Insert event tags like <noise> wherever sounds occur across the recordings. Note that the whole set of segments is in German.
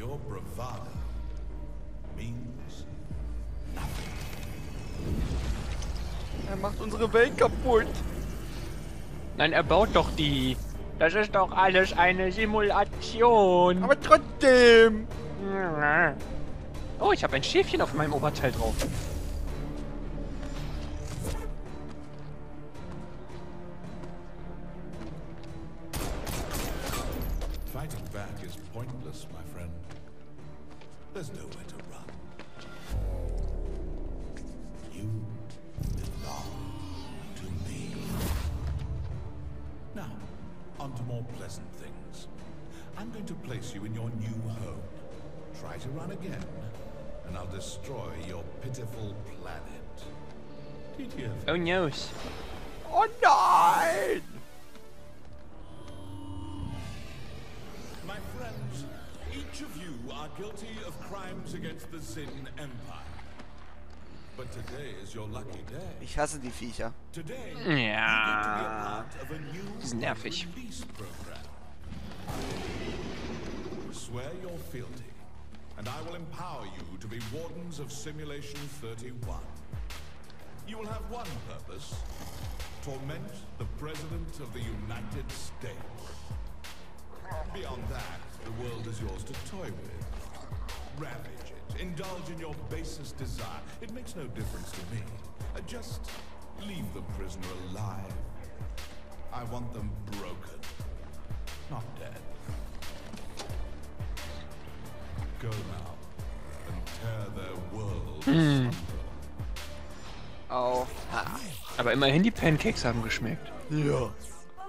Your bravado means nothing. Er macht unsere Welt kaputt. Nein, er baut doch die. Das ist doch alles eine Simulation. Aber trotzdem. Oh, ich habe ein Schäfchen auf meinem Oberteil drauf. Fighting back is pointless, my friend. There's nowhere to run. You belong to me. Now, on to more pleasant things. I'm going to place you in your new home. Try to run again, and I'll destroy your pitiful planet. Did you ever Oh noes. Oh nein. My friends, each of you are guilty of crimes against the Zin Empire. But today is your lucky day. Ich hasse die Viecher. Today, you get to be a Ja. part of a new Die sind nervig. program. Swear your fealty, and I will empower you to be wardens of Simulation 31. You will have one purpose, torment the President of the United States. Beyond that, the world is yours to toy with. Ravage it. Indulge in your basest desire. It makes no difference to me. Uh, just leave the prisoner alive. I want them broken, not dead. Go now and tear their world asunder. Au. Ha. Aber immerhin die Pancakes haben geschmeckt. Ja.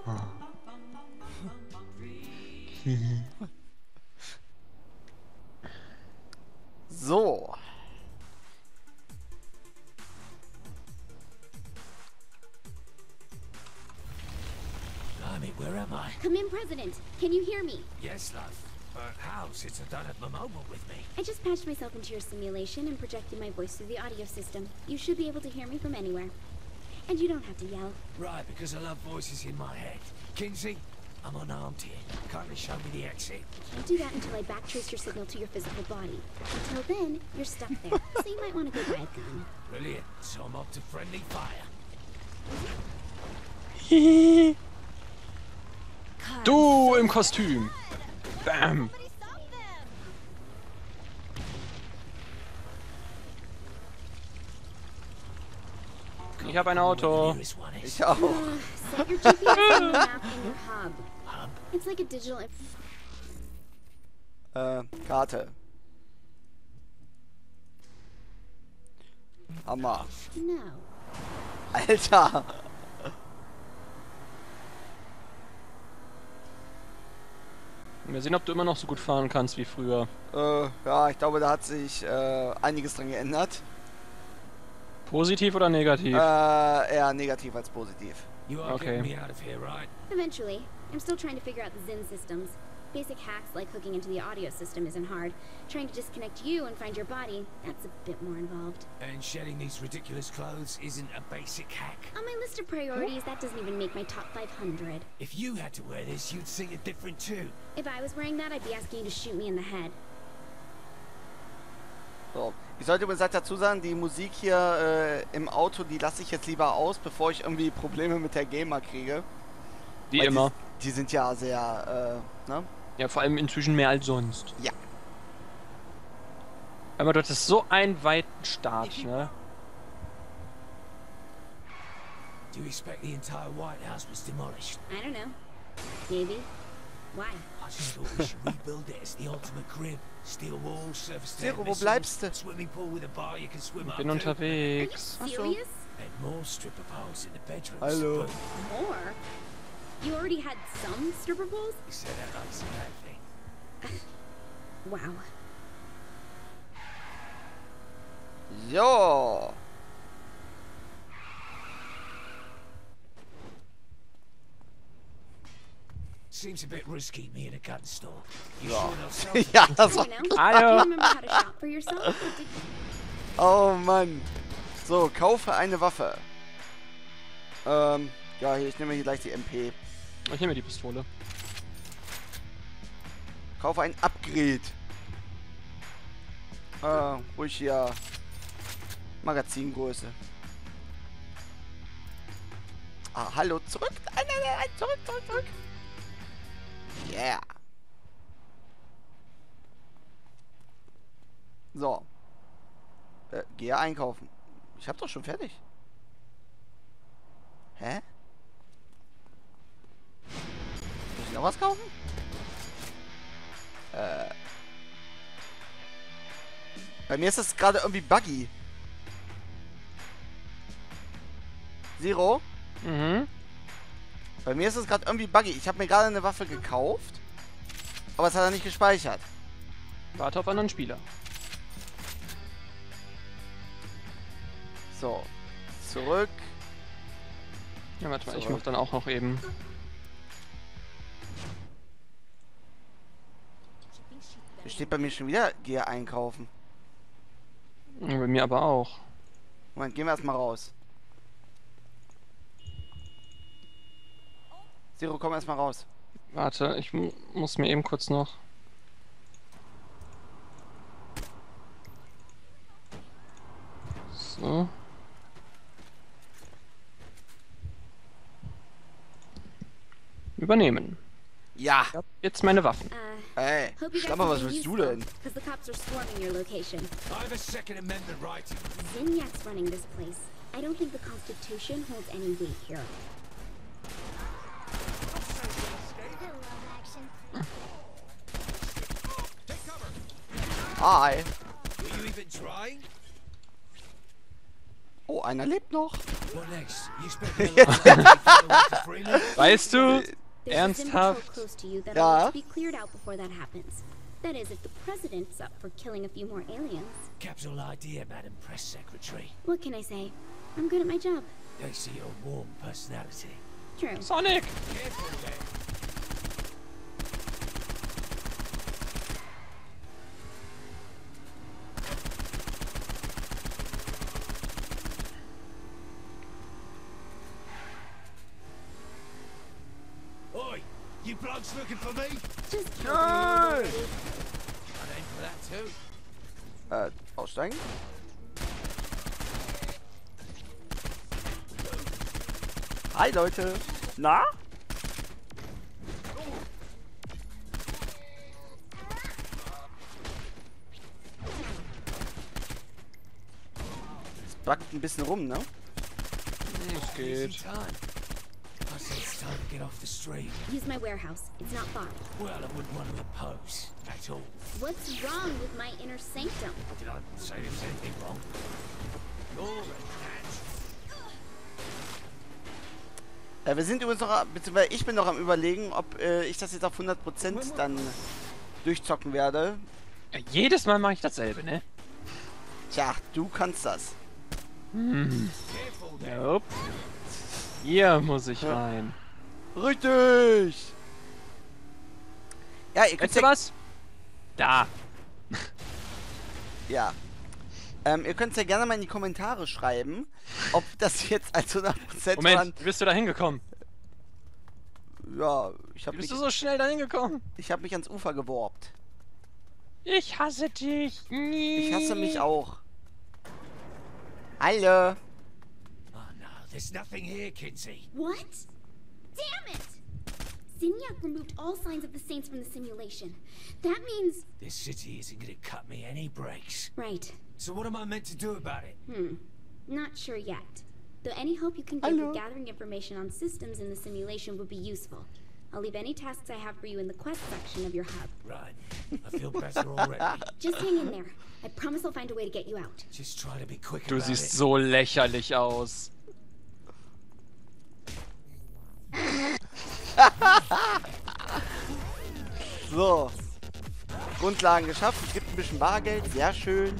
<laughs> so. Blimey, where am I? Come in, President. Can you hear me? Yes, love. But how, since I don't have my mobile with me? I just patched myself into your simulation and projected my voice through the audio system. You should be able to hear me from anywhere. And you don't have to yell. Right, because I love voices in my head. Kinsey, I'm unarmed here. Kindly show me the exit. I'll do that until I backtrace your signal to your physical body. Until then, you're stuck there. so you might want to go buy a gun. Brilliant. So I'm up to friendly fire. <laughs> Du im Kostüm. Bam. Ich habe ein Auto. Ich auch. <laughs> Äh, Karte. Hammer. Alter. Mal sehen, ob du immer noch so gut fahren kannst wie früher. Äh, ja, ich glaube, da hat sich äh, einiges dran geändert. Positiv oder negativ? Äh, eher negativ als positiv. You are Okay. getting me out of here, right? Eventually. I'm still trying to figure out the Zen systems. Basic hacks like hooking into the audio system isn't hard. Trying to disconnect you and find your body, that's a bit more involved. And shedding these ridiculous clothes isn't a basic hack. On my list of priorities, that doesn't even make my top 500. If you had to wear this, you'd see it different too. If I was wearing that, I'd be asking you to shoot me in the head. So. Ich sollte übrigens halt dazu sagen, die Musik hier äh, im Auto, die lasse ich jetzt lieber aus, bevor ich irgendwie Probleme mit der Gamer kriege. wie Weil immer. Die, die sind ja sehr, äh, ne? Ja, vor allem inzwischen mehr als sonst. Ja. Aber du hattest so einen weiten Start, ne? Do you expect the entire White House was demolished? I don't know. Maybe. Why? I just thought we should rebuild it as the ultimate crib. Steel walls, surface Zero, wo missiles, bleibst du? Swimming pool with a bar you can swim Ich up bin to. Are you unterwegs. Ach so. serious? And more stripper poles in the bedrooms. Hallo. More? You already had some stripper poles? you said that like it's a bad thing. Wow. Jo. Seems a bit risky, me in a gun store. You Ja. sure ja, I das war... don't know. Hallo. Do you remember how to shop for yourself? Or did- Oh Mann. So, kaufe eine Waffe. Ähm, ja, hier, ich nehme hier gleich die MP. Ich nehme die Pistole. Kaufe ein Upgrade. Äh, ruhig hier. Magazingröße. Ah, hallo, zurück. Nein, nein, nein, nein, zurück, zurück, zurück. Yeah. So. Äh, gehe einkaufen. Ich hab doch schon fertig. Hä? Muss ich noch was kaufen? Äh. Bei mir ist das gerade irgendwie buggy. Zero? Mhm. Bei mir ist es gerade irgendwie buggy. Ich habe mir gerade eine Waffe gekauft, aber es hat er nicht gespeichert. Warte auf anderen Spieler. So. Zurück. Ja, warte mal, ich Zurück. mach dann auch noch eben. Hier steht bei mir schon wieder, gehe einkaufen. Bei mir aber auch. Moment, gehen wir erstmal raus. Zero, komm erstmal raus. Warte, ich mu muss mir eben kurz noch. So. Übernehmen. Ja. Jetzt meine Waffen. Uh, Ey, Schlammer, was willst du denn? Because the cops are swarming your location. I have a Second Amendment right. Zinyak's running this place. I don't think the Constitution holds any weight here. Hi. Were you even trying? Oh, einer lebt noch. Next? You spent <laughs> a lot of time fighting for freedom? Weißt du? There's a Zim patrol Ernsthaft? close to you that Ja. needs to be cleared out before that happens. That is, if the president's up for killing a few more aliens. Capital idea, Madam Press Secretary. What can I say? I'm good at my job. They see your warm personality. True. Sonic! Careful You blokes looking for me? Just Nein! I'd aim for that too. Äh, aussteigen? Hi, Leute. Na? Es backt ein bisschen rum, ne? Es geht. Say it's time to get off the street. use my warehouse. It's not far. Well, I wouldn't want to oppose at all. What's wrong with my inner sanctum? Did I say there was anything wrong? You're a catch. Äh, wir sind übrigens noch, beziehungsweise ich bin noch am überlegen, ob äh, ich das jetzt auf 100% dann durchzocken werde. Ja, jedes Mal mache ich dasselbe, ne? Tja, du kannst das. There. Nope. Hier muss ich rein. Richtig! Ja, ihr könnt Weißt du was? Da. <laughs> ja. Ähm, ihr könnt ja gerne mal in die Kommentare schreiben, ob das jetzt als 100% Moment, waren. wie bist du da hingekommen? Ja, ich habe mich, bist du so schnell da hingekommen? ich hab mich ans Ufer geworbt. Ich hasse dich. Ich hasse mich auch. Hallo. No, there's nothing here, Kinsey. What? Damn it! Zinyak removed all signs of the Saints from the simulation. That means. This city isn't gonna cut me any breaks. Right. So what am I meant to do about it? Hmm. Not sure yet. Though any help you can give Hello. with gathering information on systems in the simulation would be useful. I'll leave any tasks I have for you in the quest section of your hub. Right. I feel better already. <laughs> Just hang in there. I promise I'll find a way to get you out. Just try to be quick Du about siehst it. so lächerlich aus. <laughs> So. Grundlagen geschafft. Es gibt ein bisschen Bargeld. Sehr schön.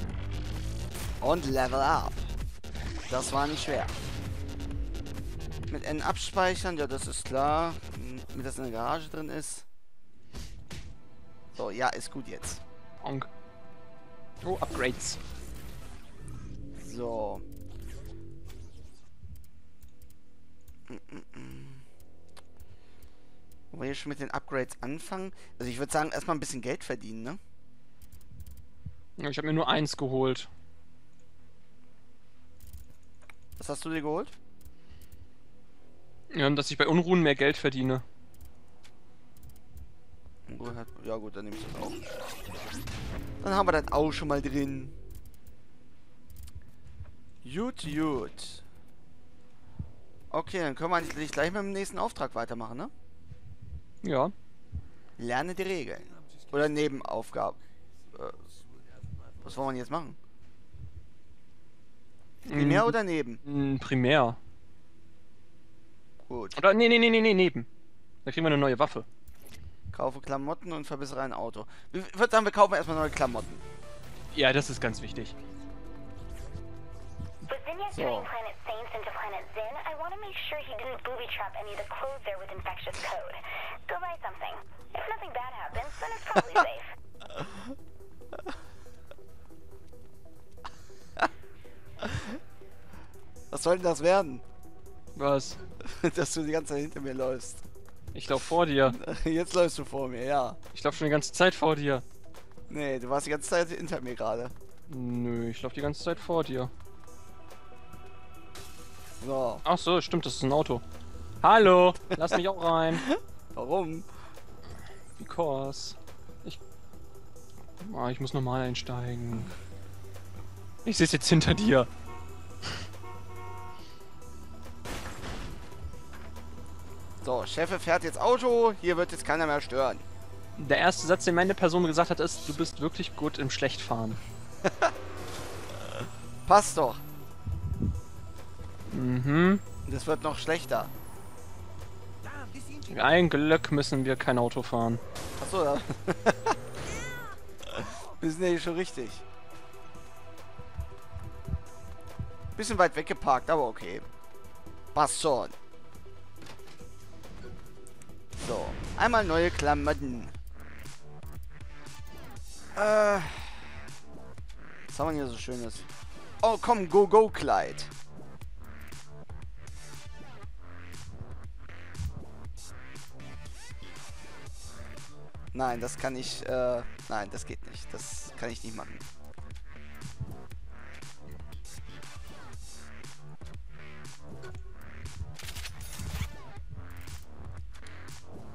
Und Level Up. Das war nicht schwer. Mit N abspeichern. Ja, das ist klar. Damit das in der Garage drin ist. So, ja, ist gut jetzt. Onk. Oh, Upgrades. So. Wollen wir hier schon mit den Upgrades anfangen? Also ich würde sagen, erstmal ein bisschen Geld verdienen, ne? Ich habe mir nur eins geholt. Was hast du dir geholt? Ja, dass ich bei Unruhen mehr Geld verdiene. Ja gut, dann nehme ich das auch. Dann haben wir das auch schon mal drin. Gut, gut. Okay, dann können wir eigentlich gleich mit dem nächsten Auftrag weitermachen, ne? Ja. Lerne die Regeln. Oder Nebenaufgaben. Äh, was wollen wir jetzt machen? Primär Mm, oder neben? mm, Primär. Gut. Oder nee, nee, nee, nee, nee, neben. Da kriegen wir eine neue Waffe. Kaufe Klamotten und verbessere ein Auto. Ich würde sagen, wir kaufen erstmal neue Klamotten. Ja, das ist ganz wichtig. So. turning Planet Saints into Planet Zin, I want to make sure he didn't booby trap any of the clothes there with infectious code. Go buy something. If nothing bad happens, then it's probably <laughs> safe. Was soll denn das werden? Was? <laughs> Dass du die ganze Zeit hinter mir läufst. Ich lauf vor dir. <laughs> Jetzt läufst du vor mir, ja. Ich lauf schon die ganze Zeit vor dir. Nee, du warst die ganze Zeit hinter mir gerade. Nö, ich lauf die ganze Zeit vor dir. So, Ach so, stimmt, das ist ein Auto. Hallo, lass mich auch rein. <laughs> warum? Because. Ich. Ah, ich muss normal einsteigen. Ich sitze jetzt hinter dir. So, Chefe fährt jetzt Auto, hier wird jetzt keiner mehr stören. Der erste Satz, den meine Person gesagt hat, ist, du bist wirklich gut im Schlechtfahren. <laughs> Passt doch. Mhm. Das wird noch schlechter. Ein Glück müssen wir kein Auto fahren. Achso, ja. <laughs> Wir sind ja hier schon richtig. Bisschen weit weggeparkt, aber okay. Passt schon. So, einmal neue Klamotten. Äh. Was haben wir hier so schönes? Oh, komm, Go-Go-Kleid. Nein, das kann ich, äh, nein, das geht nicht. Das kann ich nicht machen.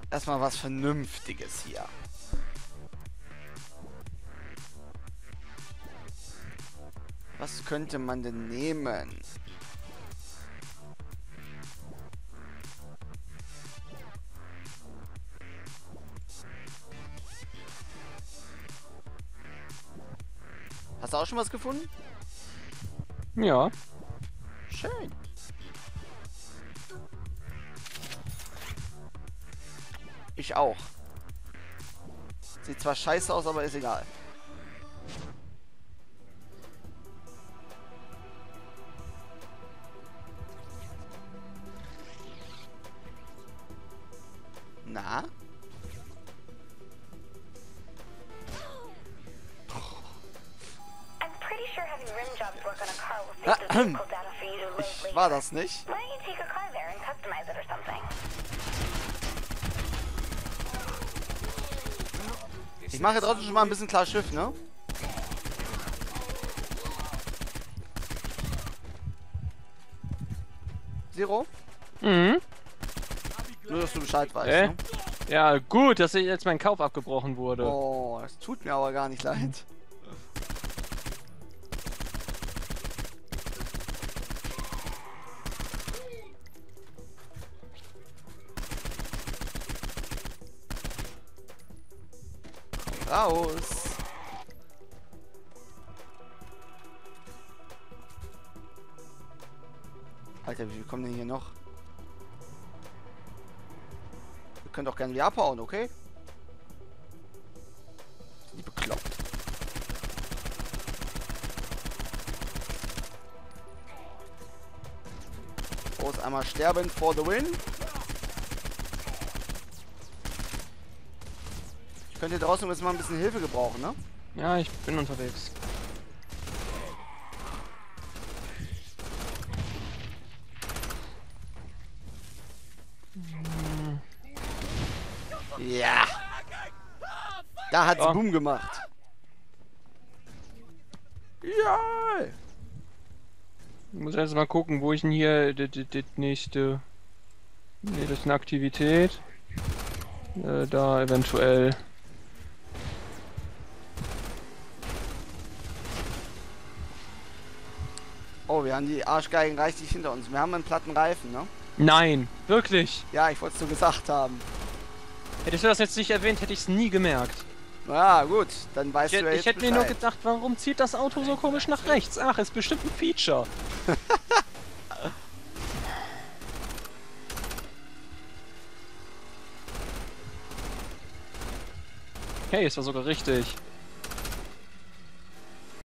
Erstmal was Vernünftiges hier. Was könnte man denn nehmen? Du auch schon was gefunden? Ja. Schön. Ich auch. Sieht zwar scheiße aus, aber ist egal. Na? Ich war das nicht. Ich mache trotzdem schon mal ein bisschen klar Schiff, ne? Zero? Mhm. Nur, dass du Bescheid weißt, Äh? ne? Ja, gut, dass jetzt mein Kauf abgebrochen wurde. Oh, es tut mir aber gar nicht leid. Raus. Alter, wie kommen denn hier noch? Wir können doch gerne wieder abhauen, okay? Die bekloppt. Groß einmal sterben for the win. Ich könnte draußen jetzt mal ein bisschen Hilfe gebrauchen, ne? Ja, ich bin unterwegs. Ja. Da hat's Ja. Boom gemacht. Ja! Ich muss erst mal gucken, wo ich denn hier das nächste. Ne, das ist eine Aktivität. Äh, da eventuell. Oh, wir haben die Arschgeigen reichlich hinter uns. Wir haben einen platten Reifen, ne? Nein, wirklich. Ja, ich wollte es nur gesagt haben. Hättest du das jetzt nicht erwähnt, hätte ich es nie gemerkt. Na gut, dann weißt Ich, du ja ich hätte mir nur gedacht, warum zieht das Auto so komisch nach rechts? Ach, ist bestimmt ein Feature. <laughs> hey, es war sogar richtig.